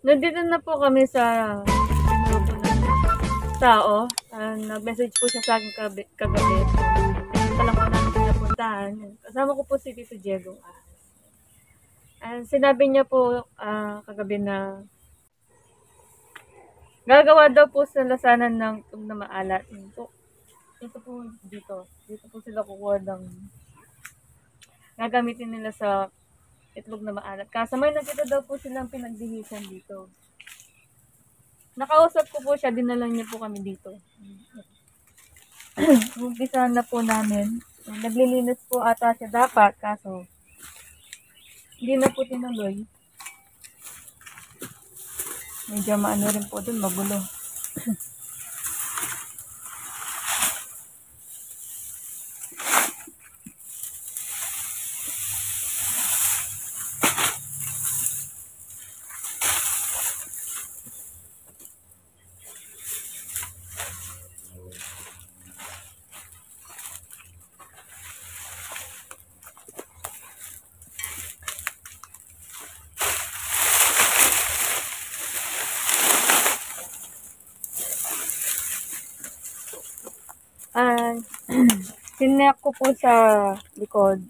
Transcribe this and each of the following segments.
Nandito na po kami sa tao. Uh, nag-message po siya sa akin kagabi. kagabi. Ito lang po namin pinapuntahan. Kasama ko po si Tito Diego. And sinabi niya po uh, kagabi na gagawa daw po sa lasanan ng tug na maalat. Ito, ito po dito. Dito po sila kukuha ng gagamitin nila sa itlog na maalat. Kasi may nakita daw po silang pinagdihisan dito. Nakausap ko po siya, dinala niya po kami dito. Umpisahan na po namin. Naglilinis po ata siya dapat, kaso hindi na po tinuloy. Medyo maano rin po dun, magulo. And, sinek ko po sa likod.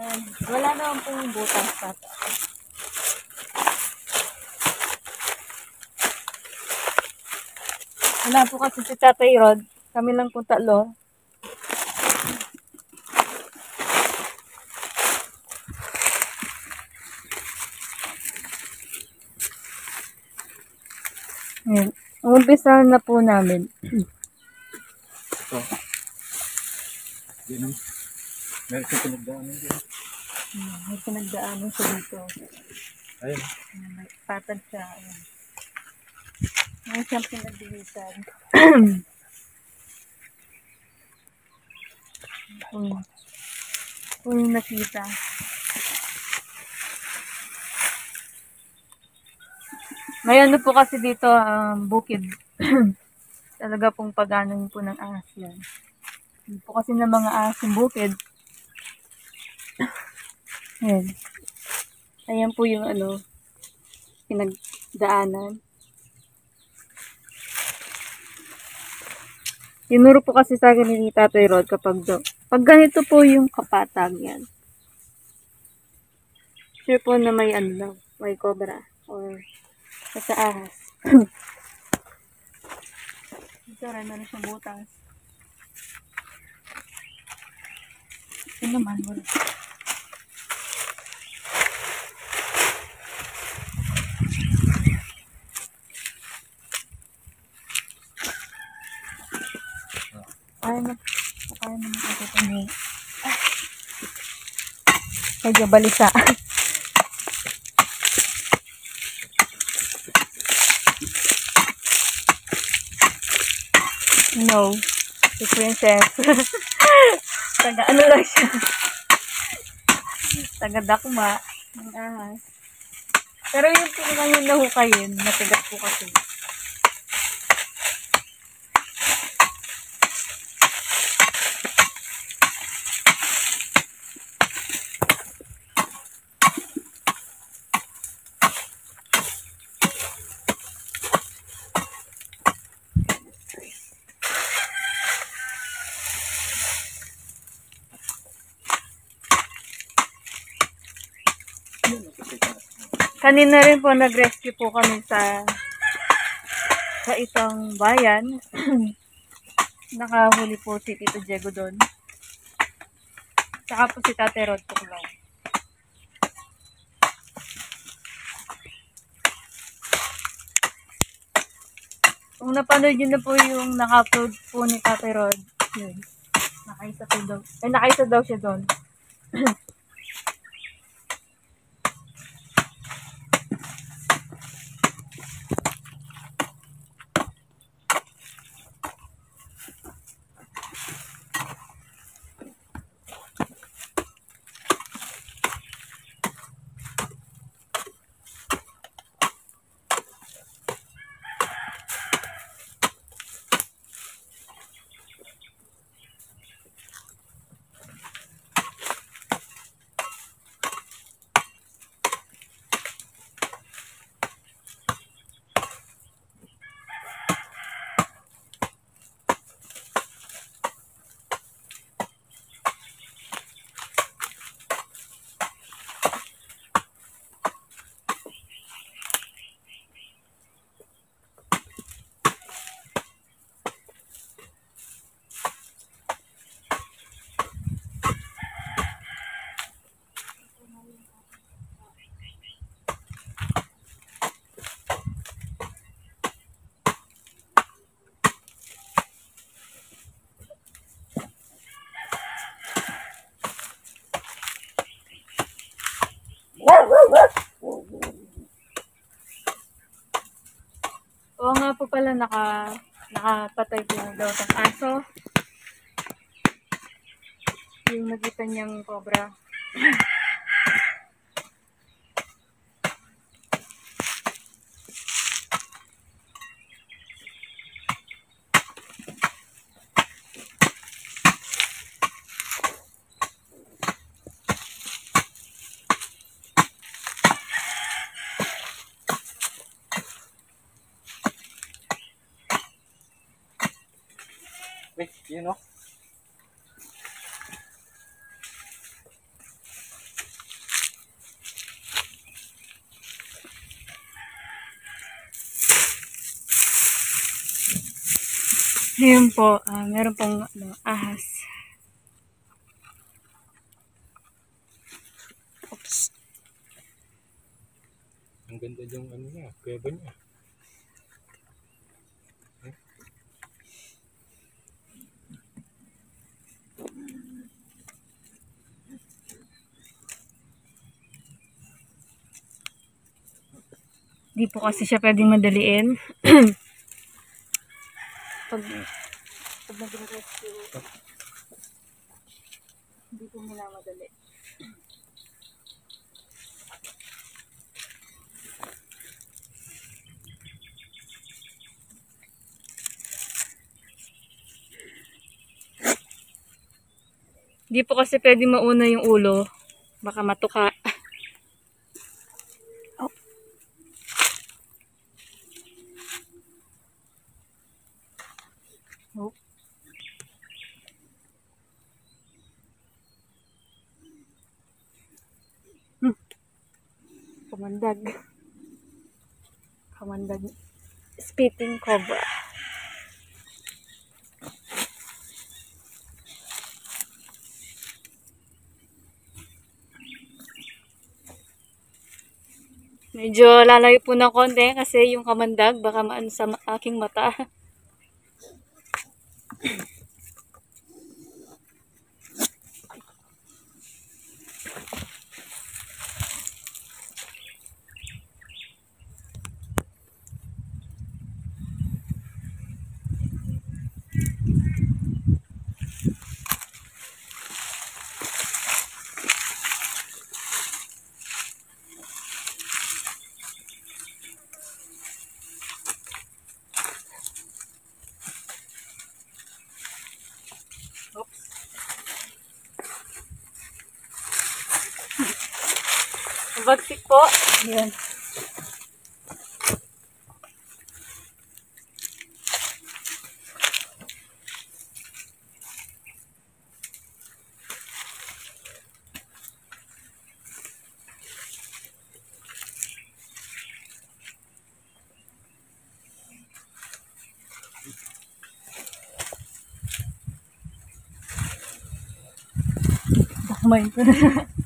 And, wala naman pong butas sa Wala po kasi si Tatay Rod. Kami lang po tatlo. Ayan. Umpisa na po namin. Ito. Yan. Meron siya pinagdaanan dyan. Hmm, May pinagdaanan siya dito. Ayun. Ayan, May patag siya. Ayan. May siyang pinagdihisan. Kung, kung yung nakita. May ano po kasi dito, um, bukid. Talaga pong paganon po ng ahas yan. Hindi po kasi ng mga ahas yung bukid. Ayan. Ayan po yung ano, pinagdaanan. Tinuro po kasi sa akin ni Tatay Rod kapag do, pag ganito po yung kapatag yan. Sure po na may ano may cobra or sa ahas. Ito rin, meron siyang butas. Ito naman, wala. Kaya na, kaya na makakita niyo. Ah. Medyo balisa. no, si Princess. Taga ano lang siya. Taga dakma. Ang ahas. Pero yung pinaka yung nahukayin, matigas po kasi. Kanina rin po nag-rescue po kami sa sa isang bayan. Nakahuli po si Tito Diego doon. Saka po si Tate Rod po lang. Kung napanood yun na po yung naka-upload po ni Tate Rod, yun. Nakaisa po daw. Eh, nakaisa daw siya doon. pala naka, nakapatay po daw ng aso. Yung nakita niyang cobra. Ngayon po, ah, meron pong ano, ahas. Oops. Ang ganda yung ano niya, kuweba niya. Di po kasi siya pwedeng madaliin. pag pag nag-rescue, hindi po minamadali. Di po kasi pwede mauna yung ulo. Baka matuka. Oh. Hmm. Kamandag. Kamandag. Spitting cobra. Medyo lalayo po ng konti kasi yung kamandag baka maan sa aking mata. Bagsik po. Yan. Bakmay ko na.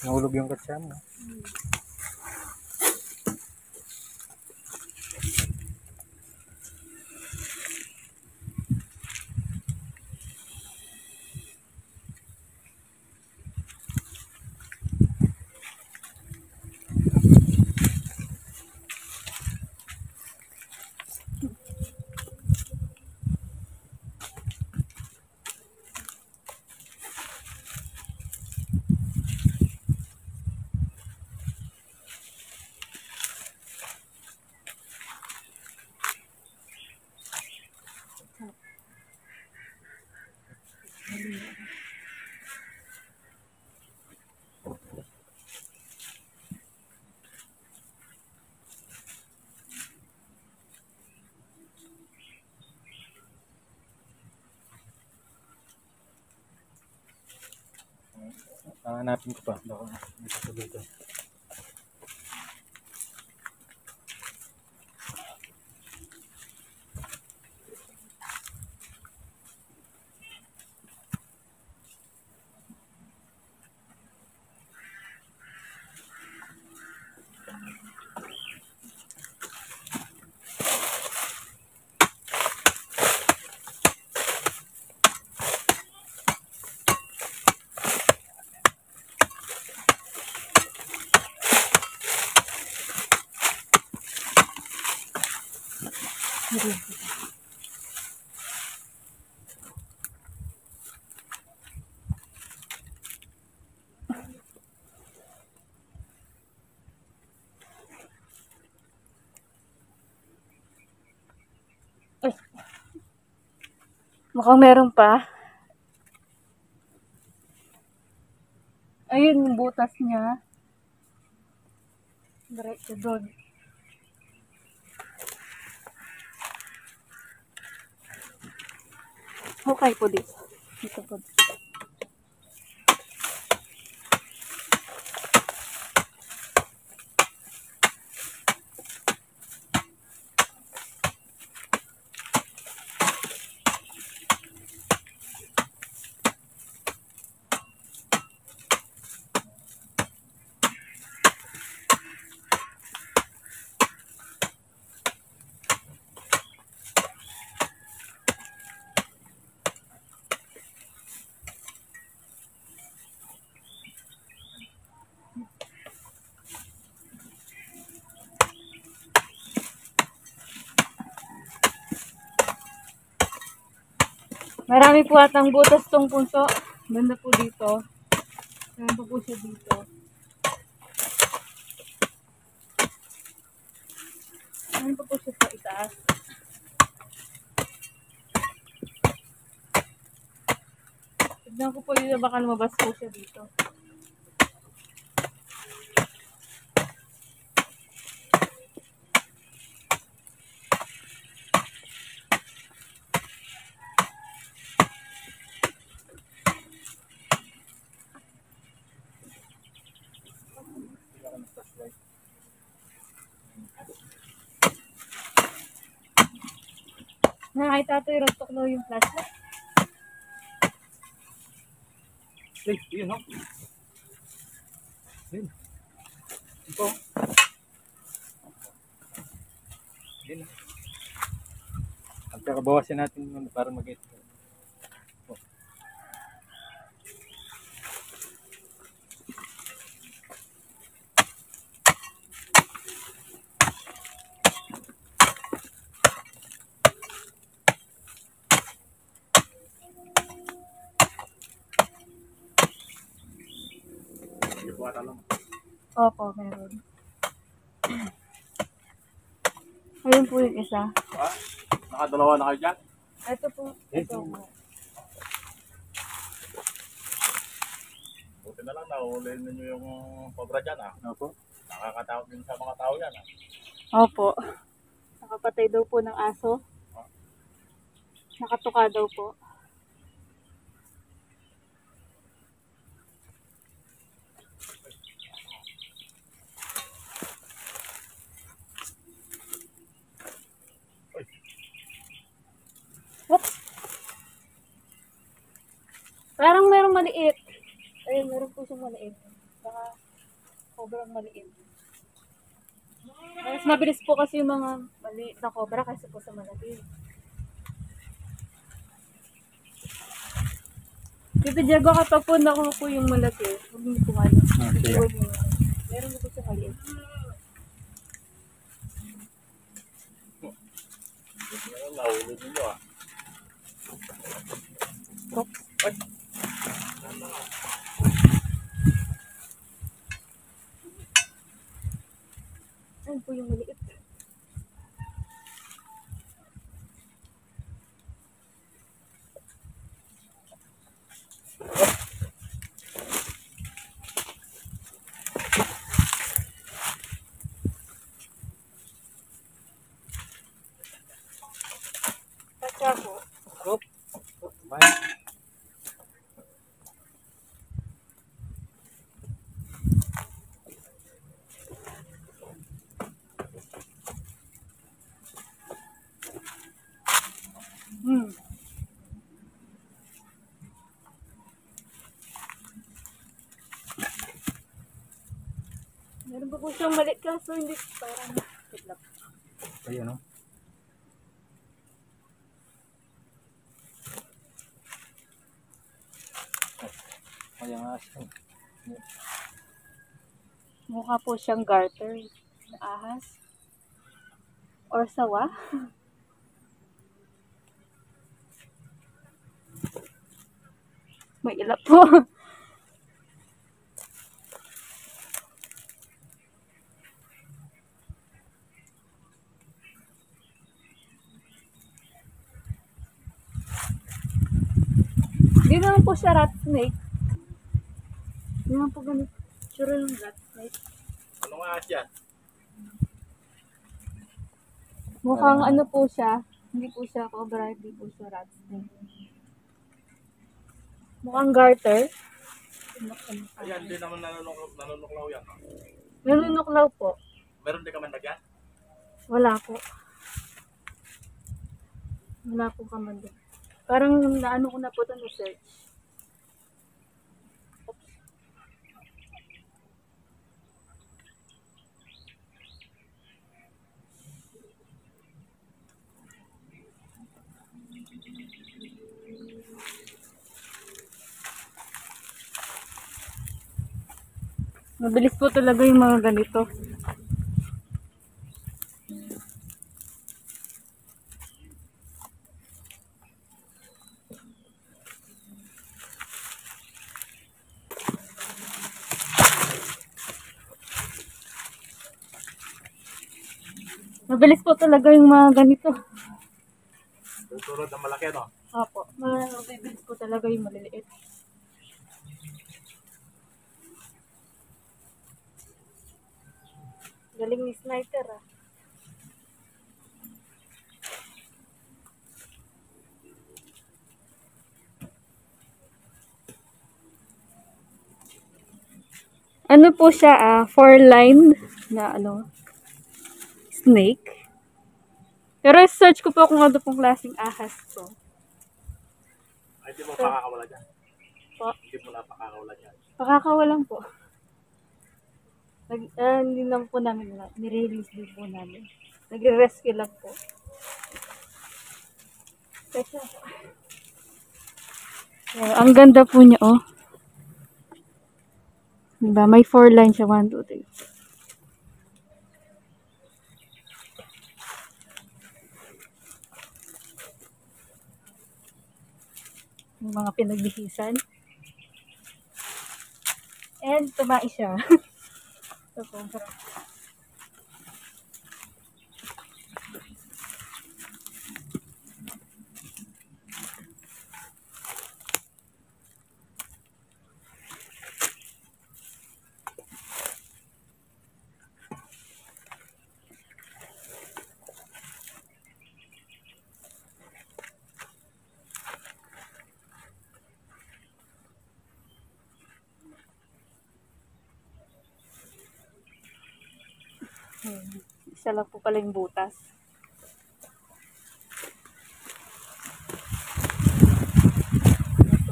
Nahulog yung katsyan mo. Hanapin ko pa. Baka may kasabi Mukhang meron pa. Ayun yung butas niya. Diretso doon. Okay po dito. Dito po. Marami po atang butas tong punso. Banda po dito. Meron po po siya dito. Meron po po siya sa itaas. Tignan ko po dito baka lumabas po siya dito. Nakakita ito yung rotok na yung flashlight. Eh, yun, oh. Yun. Ito. Yun. Pagkakabawasin natin para mag oh. Opo, meron. Ayun po yung isa. Nakadalawa na kayo dyan? Ito po. Ito po. Buti na lang nahuli ninyo yung cobra dyan ah. Opo. Nakakatakot din sa mga tao yan ah. Opo. Nakapatay daw po ng aso. Nakatuka daw po. Parang merong maliit. Ayun, meron po siyang maliit. Baka sobrang maliit. Mas mabilis po kasi yung mga maliit na cobra kasi po sa malaki. Dito Diego kapag po nakuha po yung malaki, huwag niyo po ano. Ah, niyo. Meron po sa maliit. Buti na lang nahuli ninyo ah. Oops. Ayun po yung maliit. Nabukos siyang maliit kaso hindi parang kitlap. Kaya no? Kaya nga siya. Mukha po siyang garter na ahas. Or sawa. May ilap po. Di naman po siya rat snake. Di naman po ganito. Sure yung rat snake. Ano nga yan? Mukhang ano po siya. Hindi po siya cobra, hindi po siya rat snake. Mukhang garter. Ayan, hindi naman nanunok, nanunuklaw yan. Nanunuklaw po. Meron din ka man lagyan? Wala po. Wala po kaman doon. Parang naano ko na po ito na-search. Mabilis po talaga yung mga ganito. Mabilis po talaga yung mga ganito. Susunod na malaki, no? Opo, mabilis po talaga yung maliliit. Galing ni sniper ah. Ano po siya ah, four line na ano, snake. Pero search ko po kung ano pong klaseng ahas to. Ay, hindi mo pakakawala dyan. Po. Hindi mo na pakakawala dyan. Pakakawalan po. Nag, ah, hindi naman po namin na, nire-release din po namin. Nagre-rescue lang po. Teka. Yeah, ang ganda po niya, oh. Diba? May four lines siya. One, two, three. Yung mga pinagbihisan. And tumae siya. Ito po. Hmm. Isa lang po pala yung butas.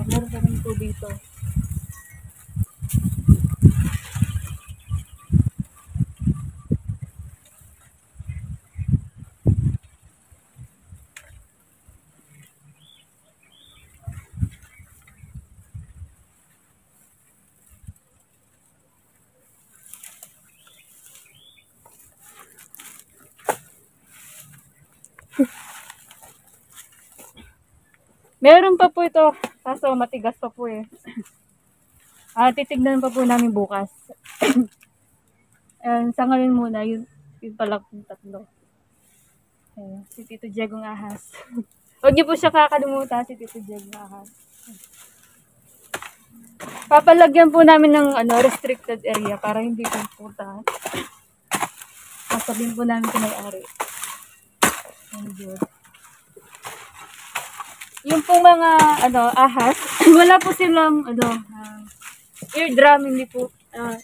Meron ka rin po dito. Meron pa po ito. Kaso matigas pa po eh. Ah, titignan pa po namin bukas. And sa ngayon muna, yun, yun pala yung tatlo. Ayan, si Tito Diego Ahas. Huwag niyo po siya kakalimutan, si Tito Diego Ahas. Papalagyan po namin ng ano, restricted area para hindi po puntahan. Sasabihin po namin kung may-ari. Ang good. Yung pong mga ano ahas, wala po silang ano ah, eardrum hindi po ah,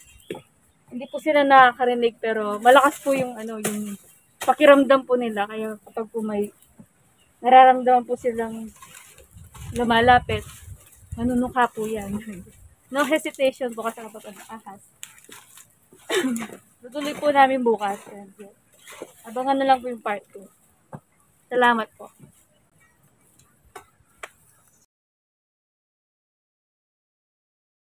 hindi po sila nakakarinig pero malakas po yung ano yung pakiramdam po nila kaya kapag po may nararamdaman po silang lumalapit manunuka po yan. No hesitation po kasi kapag ano, ahas. Tutuloy po namin bukas. Abangan na lang po yung part 2. Salamat po.